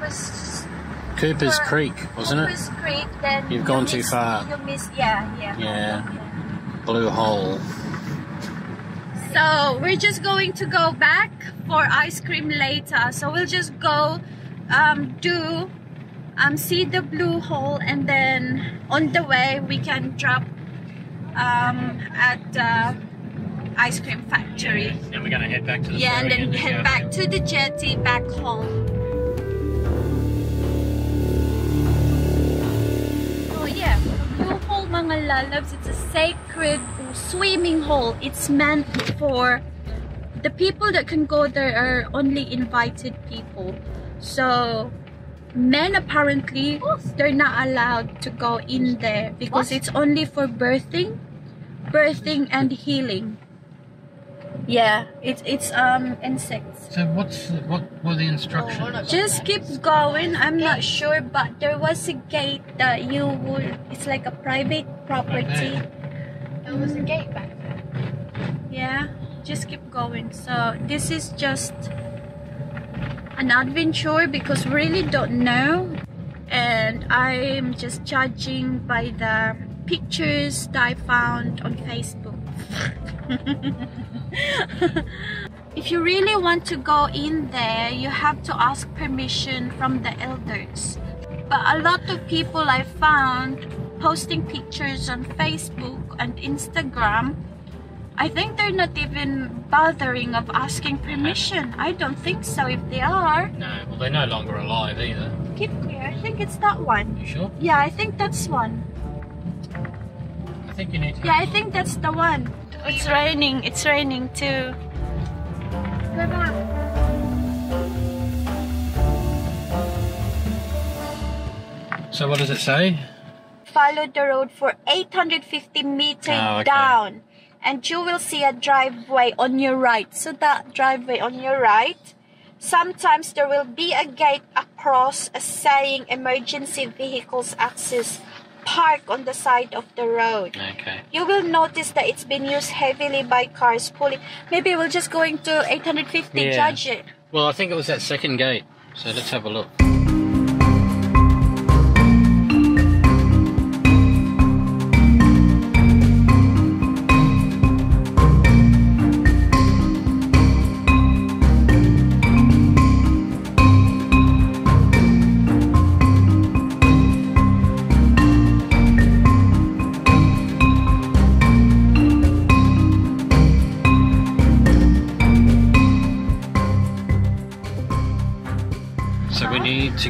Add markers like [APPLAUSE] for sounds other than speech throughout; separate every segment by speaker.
Speaker 1: past
Speaker 2: Cooper's
Speaker 1: Cooper's
Speaker 2: Cooper-
Speaker 1: Creek, wasn't
Speaker 2: Cooper's Creek, then
Speaker 1: You've
Speaker 2: you
Speaker 1: gone too
Speaker 2: miss-
Speaker 1: far.
Speaker 2: You miss, yeah, yeah.
Speaker 1: Yeah. Blue hole.
Speaker 2: So we're just going to go back for ice cream later. So we'll just go um, do um, see the blue hole and then on the way we can drop um, at the ice cream factory.
Speaker 1: And we're gonna head back to the
Speaker 2: Yeah, and
Speaker 1: ferry
Speaker 2: then head back to the jetty back home. Mga lalabs, it's a sacred swimming hole. It's meant for the people that can go there are only invited people. So men apparently they're not allowed to go in there because it's only for birthing, birthing and healing. Yeah, it's it's um insects.
Speaker 1: So what's what were the instructions?
Speaker 2: Just keep going. I'm not sure, but there was a gate that you would. It's like a private property.
Speaker 3: There was a gate back there.
Speaker 2: Yeah, just keep going. So this is just an adventure because really don't know, and I'm just judging by the pictures that I found on Facebook. [LAUGHS] if you really want to go in there, you have to ask permission from the elders. But a lot of people I found posting pictures on Facebook and Instagram, I think they're not even bothering of asking permission. I don't think so if they are.
Speaker 1: No, well they're no longer alive either.
Speaker 2: Keep clear. I think it's that one.
Speaker 1: You sure?
Speaker 2: Yeah, I think that's one.
Speaker 1: I think you need to.
Speaker 2: Yeah, I think that's the one. It's raining. It's raining too.
Speaker 1: So what does it say?
Speaker 2: Follow the road for 850 meters
Speaker 1: Ah, okay.
Speaker 2: down, and you will see a driveway on your right. So that driveway on your right. Sometimes there will be a gate across saying emergency vehicles access. Park on the side of the road.
Speaker 1: Okay.
Speaker 2: You will notice that it's been used heavily by cars pulling. Maybe we're just going to 850
Speaker 1: Yeah.
Speaker 2: judge it.
Speaker 1: Well, I think it was that second gate. So let's have a look.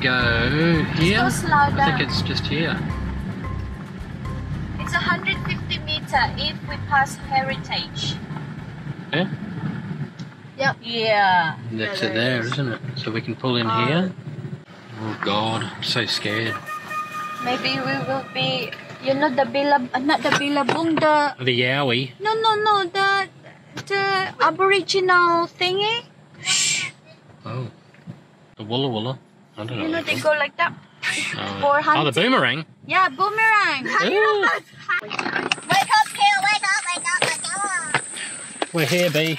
Speaker 1: Go here.
Speaker 2: Go slow
Speaker 1: I think it's just here.
Speaker 2: It's 150 meter if we pass Heritage.
Speaker 1: Yeah?
Speaker 2: Yep. Yeah.
Speaker 1: That's it there, isn't it? So we can pull in
Speaker 2: Uh,
Speaker 1: here. Oh God, I'm so scared.
Speaker 2: Maybe we will be, you know, the Billab, uh, not the Billabong, the,
Speaker 1: The Yowie.
Speaker 2: no, no, no, the, the Aboriginal thingy.
Speaker 1: Oh. The Woolla Woolla. I don't know.
Speaker 2: You know, they go like that.
Speaker 1: it.
Speaker 2: for
Speaker 1: oh, the boomerang.
Speaker 2: Yeah, boomerang.
Speaker 3: Wake up, Kale, wake up, wake up, wake up.
Speaker 1: we're here, B.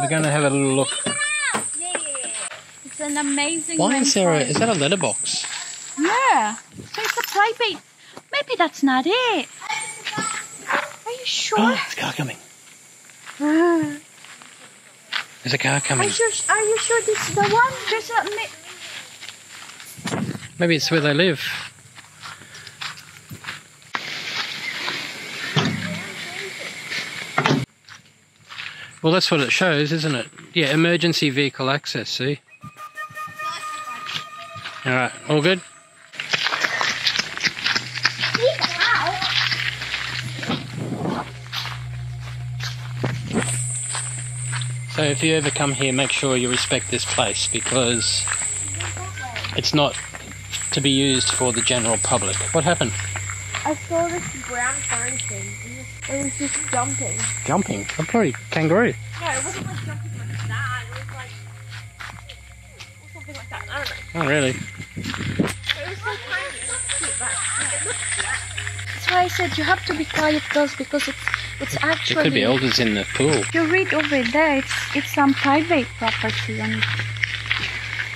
Speaker 1: We're going to have a little look.
Speaker 3: Yeah.
Speaker 2: It's an amazing
Speaker 1: Why is there a, is that a letterbox?
Speaker 2: Yeah. So it's a private. Maybe that's not it. Are you sure?
Speaker 1: Oh, there's a car coming. [SIGHS] There's a car
Speaker 2: you
Speaker 1: coming.
Speaker 2: sure? Are you sure this is the one? There's a.
Speaker 1: Maybe it's where they live. Well, that's what it shows, isn't it? Yeah, emergency vehicle access, see? Alright, all good? So if you ever come here, make sure you respect this place because it's not to be used for the general public. What happened?
Speaker 3: I saw this brown fern thing. It was, just jumping.
Speaker 1: Jumping. A probably kangaroo.
Speaker 3: No, it wasn't like jumping like that. It was like something like that. I don't know.
Speaker 1: Oh, really?
Speaker 3: It was so tiny. It looked cute, but it looked flat.
Speaker 2: That's why I said you have to be quiet, girls, because it's it's
Speaker 1: There
Speaker 2: actually.
Speaker 1: could be elders in the pool.
Speaker 2: You read over there. It's it's some private property and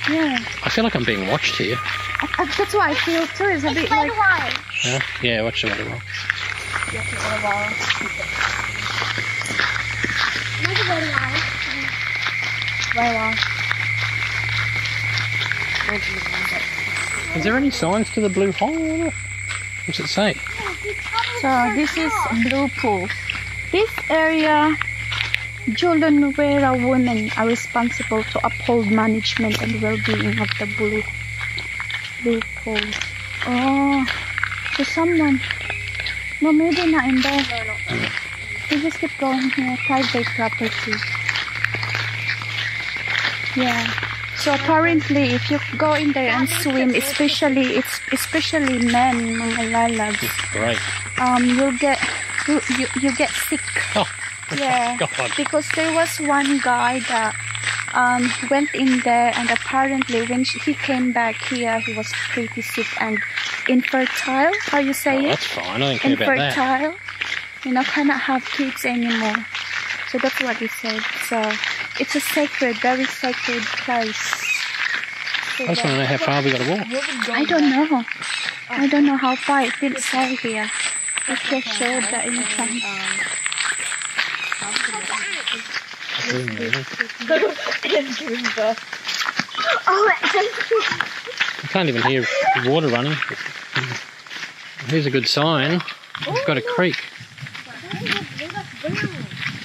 Speaker 2: Yeah,
Speaker 1: I feel like I'm being watched here.
Speaker 2: I, I, that's why I feel too. is a bit
Speaker 3: Play
Speaker 2: like
Speaker 3: the wine.
Speaker 1: Yeah, yeah watch the water roll.
Speaker 3: Look at the wine.
Speaker 2: Wow, wow.
Speaker 1: Is there any signs to the blue hole? What's it say?
Speaker 2: So this is Blue Pool. This area, Jolonwera women are responsible to uphold management and well-being of the Blue Pool. Oh, so someone. No, maybe not in there. no We just keep going here. Private property. Yeah. So apparently, if you go in there and swim, especially it's especially men, mga lalabs,
Speaker 1: Great.
Speaker 2: um, you'll get you, you, you get sick. [LAUGHS]
Speaker 1: Oh, [LAUGHS]
Speaker 2: Yeah,
Speaker 1: God.
Speaker 2: because there was one guy that um, went in there, and apparently when sh- he came back here, he was pretty sick and infertile. How you say
Speaker 1: Oh,
Speaker 2: it?
Speaker 1: that's fine. I don't care about that.
Speaker 2: Infertile. You know, cannot have kids anymore. So that's what he said. So it's a sacred, very sacred place. So
Speaker 1: I just want to know how far we got to walk.
Speaker 2: I don't know. I don't know how far it didn't say here. It just showed the entrance.
Speaker 1: I can't even hear water running. Here's a good sign. We've got a creek.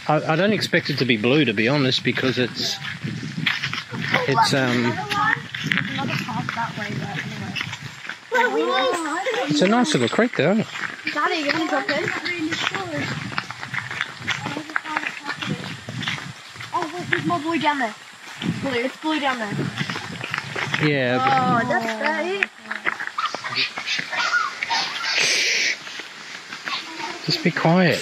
Speaker 1: I, I don't expect it to be blue, to be honest, because it's it's um it's a nice little creek, though.
Speaker 3: Daddy, you want to jump in? Oh, look, there's more blue down there. Blue, it's blue down there.
Speaker 1: Yeah. but-
Speaker 3: Oh, that's.
Speaker 1: Just be quiet.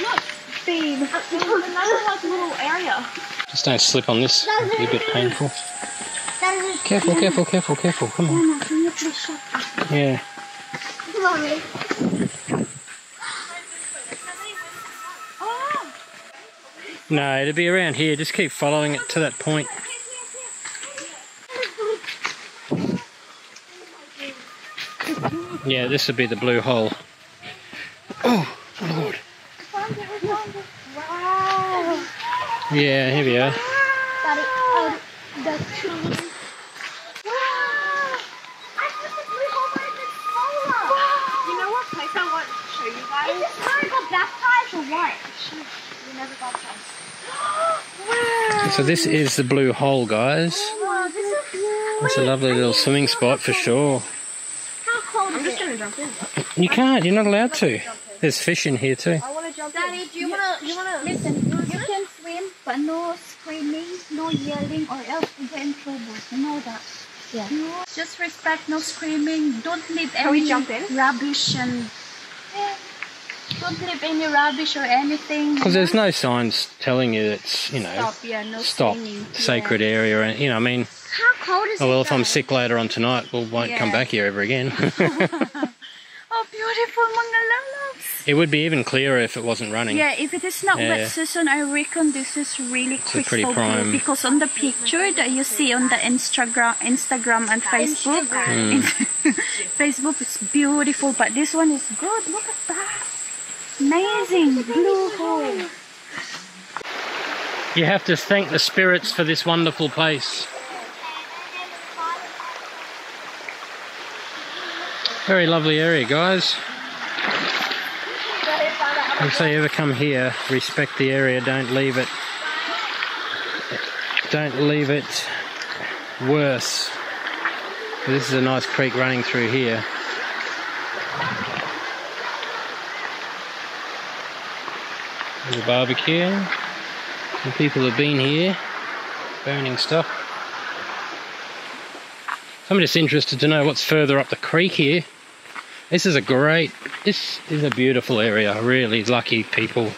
Speaker 3: Look, Bean. There's another little area.
Speaker 1: Just don't slip on this. It'll be a bit painful. Careful, careful, careful, careful. Come on. Yeah. No, it'll be around here. Just keep following it to that point. Yeah, this would be the blue hole. Oh, Lord.
Speaker 3: Wow.
Speaker 1: Yeah, here we are.
Speaker 3: Daddy, the tree. Wow. I thought the blue hole might have been smaller. You know what place I want to show you guys? Is this where I got baptized or what? We never baptized. wow.
Speaker 1: So this is the blue hole, guys.
Speaker 3: Wow, this is beautiful.
Speaker 1: It's a lovely little swimming spot for sure.
Speaker 3: How cold I'm just gonna jump in.
Speaker 1: You can't, you're not allowed to. There's fish in here too.
Speaker 3: I wanna jump Daddy, do you wanna, you wanna...
Speaker 2: Listen, you can swim, but no screaming, no yelling, or else you get in trouble. You know that.
Speaker 3: Yeah.
Speaker 2: No, just respect, no screaming. Don't leave any
Speaker 3: we jump in?
Speaker 2: rubbish and don't leave any rubbish or anything.
Speaker 1: Because there's no signs telling you it's, you know,
Speaker 2: stop. Yeah, no
Speaker 1: stop,
Speaker 2: screaming.
Speaker 1: sacred area. And, you know, I mean,
Speaker 3: How cold is
Speaker 1: oh, well,
Speaker 3: it?
Speaker 1: if I'm sick later on tonight, we won't come back here ever again. [LAUGHS] [LAUGHS]
Speaker 2: Oh, beautiful mga lalabs.
Speaker 1: it would be even clearer if it wasn't running.
Speaker 2: Yeah, if it is not
Speaker 1: Yeah.
Speaker 2: wet season, I reckon this is really
Speaker 1: a
Speaker 2: crystal
Speaker 1: pretty
Speaker 2: blue
Speaker 1: prime.
Speaker 2: because on the picture that you see on the Instagram, Instagram and Facebook,
Speaker 1: Mm. [LAUGHS]
Speaker 2: Facebook is beautiful, but this one is good. Look at that, amazing blue hole.
Speaker 1: You have to thank the spirits for this wonderful place. Very lovely area, guys. If you ever come here, respect the area, don't leave it. Don't leave it worse. This is a nice creek running through here. A barbecue. Some people have been here burning stuff. I'm just interested to know what's further up the creek here. This is a great, this is a beautiful area. Really lucky people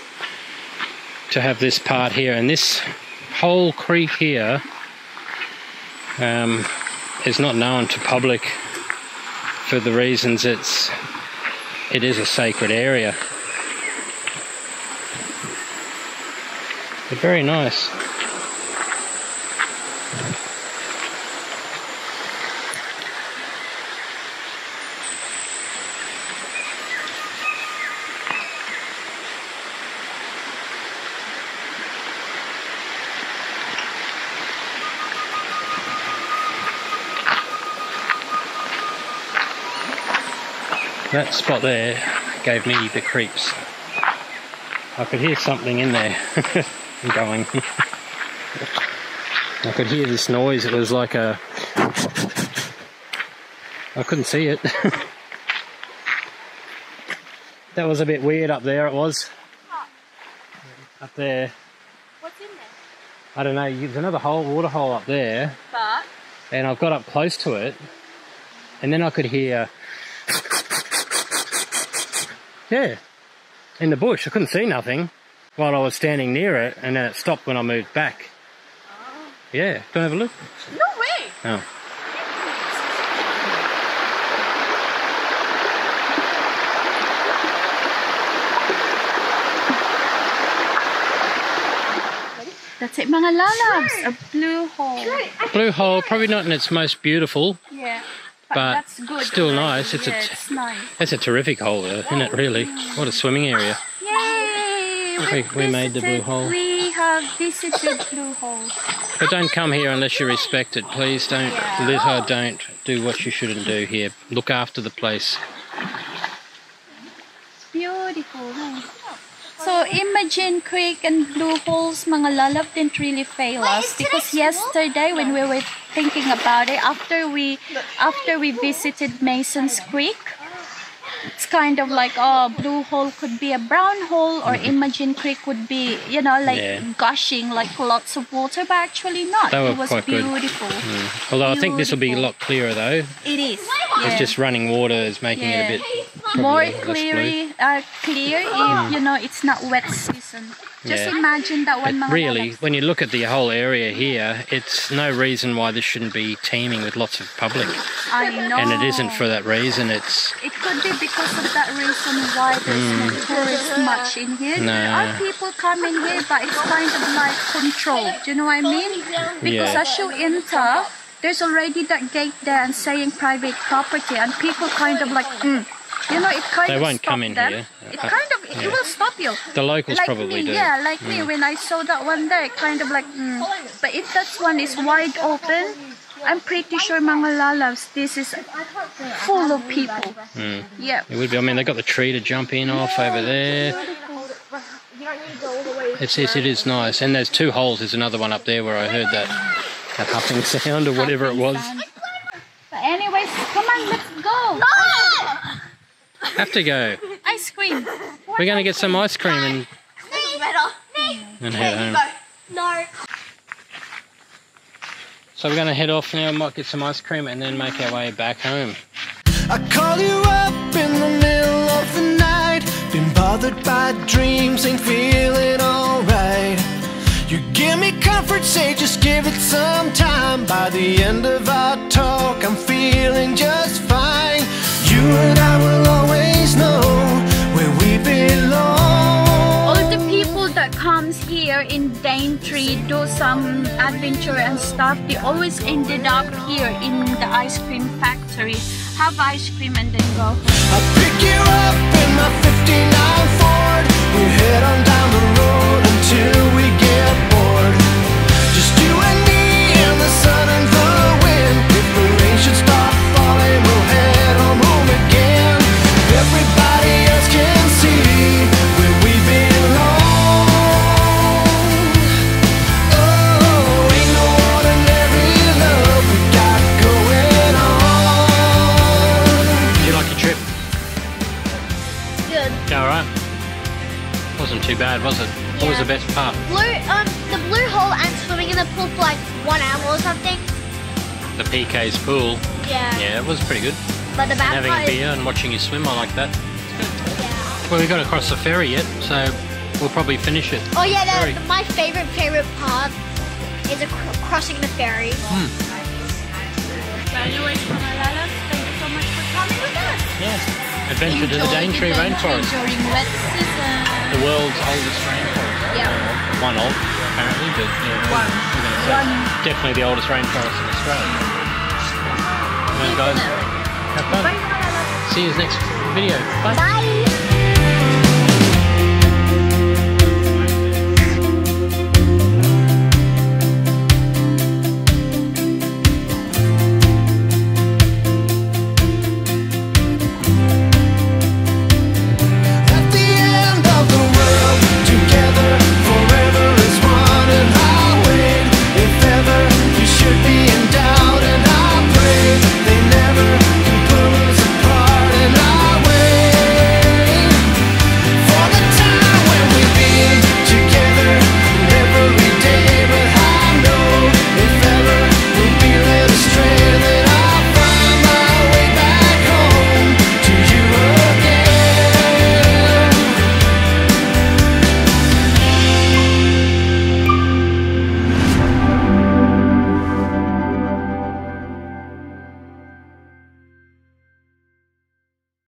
Speaker 1: to have this part here. And this whole creek here um, is not known to public for the reasons it's, it is a sacred area. They're very nice. That spot there gave me the creeps. I could hear something in there. [LAUGHS] going. [LAUGHS] I could hear this noise. It was like a. I couldn't see it. [LAUGHS] that was a bit weird up there, it was. Up there.
Speaker 2: What's in there?
Speaker 1: I don't know, there's another hole, water hole up there,
Speaker 2: But
Speaker 1: and I've got up close to it, and then I could hear. Yeah, in the bush. I couldn't see nothing while I was standing near it, and then it stopped when I moved back. Oh. Yeah, go have a look.
Speaker 2: no way.
Speaker 1: Oh.
Speaker 2: That's it, mga lalabs. A blue hole.
Speaker 1: Blue hole, probably not in its most beautiful.
Speaker 2: Yeah.
Speaker 1: But
Speaker 2: that's good.
Speaker 1: still nice. It's a
Speaker 2: yeah,
Speaker 1: t-
Speaker 2: it's nice.
Speaker 1: It's a terrific hole, though, isn't it? Really, what a swimming area.
Speaker 2: Yay!
Speaker 1: We-
Speaker 2: we've
Speaker 1: we made the blue hole.
Speaker 2: We have visited blue hole.
Speaker 1: But don't come here unless you respect it. Please don't
Speaker 2: Yeah.
Speaker 1: litter. Don't do what you shouldn't do here. Look after the place.
Speaker 2: It's beautiful. Huh? So Emmagen Creek and Blue Holes, mga lalab didn't really fail us because yesterday when we were thinking about it, after we after we visited Mason's Creek, it's kind of like oh Blue Hole could be a brown hole or mm-hmm. Emmagen Creek would be you know like
Speaker 1: Yeah.
Speaker 2: gushing like lots of water, but actually not.
Speaker 1: They were
Speaker 2: it was
Speaker 1: quite good.
Speaker 2: beautiful. Mm.
Speaker 1: Although I think this will be a lot clearer, though.
Speaker 2: It is.
Speaker 1: It's just running water is making it a bit
Speaker 2: more
Speaker 1: probably less blue.
Speaker 2: clear, uh, clear if mm. you know it's not wet season. Just
Speaker 1: Yeah.
Speaker 2: imagine that one.
Speaker 1: Really, when you look at the whole area here, it's no reason why this shouldn't be teeming with lots of public.
Speaker 2: I know.
Speaker 1: And it isn't for that reason. It's
Speaker 2: It could be because of that reason why there's no tourists much in here.
Speaker 1: No.
Speaker 2: There are people coming here, but it's kind of like controlled. Do you know what I mean? Because
Speaker 1: Yeah.
Speaker 2: as you enter, there's already that gate there and saying private property, and people kind of like, mm. you know, it kind
Speaker 1: They
Speaker 2: of
Speaker 1: won't come in
Speaker 2: them.
Speaker 1: here.
Speaker 2: It kind of it will stop you.
Speaker 1: the locals
Speaker 2: like
Speaker 1: probably
Speaker 2: me,
Speaker 1: do.
Speaker 2: Yeah, like me when I saw that one there, kind of like, mm. but if that one is wide open, I'm pretty sure mga lalabs, this is full of people.
Speaker 1: Mm.
Speaker 2: Yeah.
Speaker 1: It would be. I mean, they've got the tree to jump in off over there.
Speaker 3: You don't need to go all the way.
Speaker 1: It's, it's it is nice. And there's two holes. There's another one up there where I heard that that huffing sound or whatever it was.
Speaker 2: But anyways, come on, let's go.
Speaker 1: Have to go.
Speaker 2: Ice cream.
Speaker 1: We're going to get some ice cream and, and head home.
Speaker 3: No.
Speaker 1: So we're going to head off now. Might get some ice cream and then make our way back home.
Speaker 4: I call you up in the middle of the night. Been bothered by dreams, ain't feeling alright. You give me comfort, say just give it some time. By the end of our talk, I'm feeling just
Speaker 2: comes here in Daintree do some adventure and stuff, they always ended up here in the ice cream factory. Have ice cream and then go.
Speaker 4: I'll pick you up in my 59 Ford. We head on down the road until we get bored. Just you and me in the sun and
Speaker 3: pool. Yeah.
Speaker 1: Yeah, it was pretty good.
Speaker 3: But the
Speaker 1: And having
Speaker 3: part
Speaker 1: a
Speaker 3: is,
Speaker 1: beer and watching you swim, I like that.
Speaker 3: yeah.
Speaker 1: Well, we got across the ferry yet, so we'll probably finish it.
Speaker 3: Oh yeah,
Speaker 1: Ferry.
Speaker 3: the, my favorite favorite part is a cr- crossing the ferry.
Speaker 2: But anyways, mga thank you so much for coming with us.
Speaker 1: Yeah. Adventure to the
Speaker 2: Enjoy
Speaker 1: Daintree
Speaker 2: Daintree
Speaker 1: Rainforest.
Speaker 2: During wet season.
Speaker 1: The world's oldest rainforest.
Speaker 2: Yeah.
Speaker 1: One old, apparently, but yeah,
Speaker 2: One.
Speaker 1: we're gonna say
Speaker 2: One.
Speaker 1: definitely the oldest rainforest in Australia. Guys, have fun.
Speaker 2: Bye mga lalabs.
Speaker 1: See you next video. Bye.
Speaker 3: Bye.